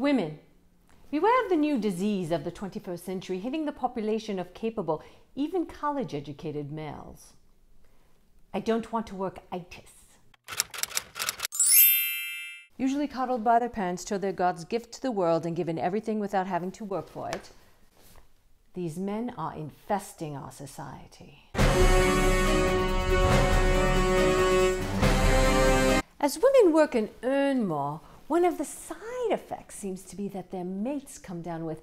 Women, beware of the new disease of the 21st century hitting the population of capable, even college educated males. I don't want to work itis. Usually coddled by their parents till they're God's gift to the world and given everything without having to work for it. These men are infesting our society. As women work and earn more, one of the side effects seems to be that their mates come down with,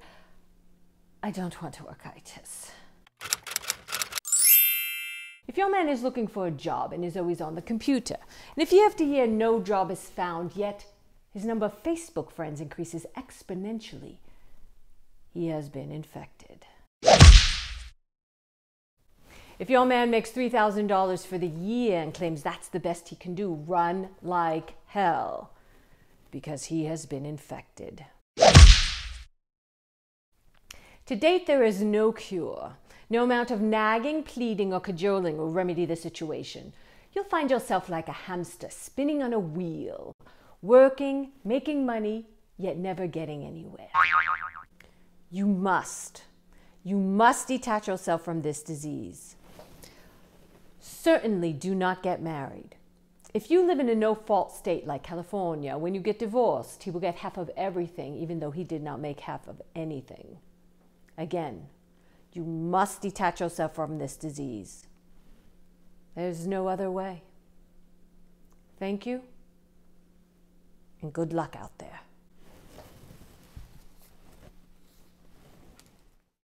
I don't want to work itis. If your man is looking for a job and is always on the computer, and if year after year no job is found, yet his number of Facebook friends increases exponentially, he has been infected. If your man makes $3,000 for the year and claims that's the best he can do, run like hell because he has been infected. To date, there is no cure. No amount of nagging, pleading, or cajoling will remedy the situation. You'll find yourself like a hamster spinning on a wheel, working, making money, yet never getting anywhere. You must, you must detach yourself from this disease. Certainly do not get married. If you live in a no fault state like California, when you get divorced, he will get half of everything, even though he did not make half of anything. Again, you must detach yourself from this disease. There's no other way. Thank you, and good luck out there.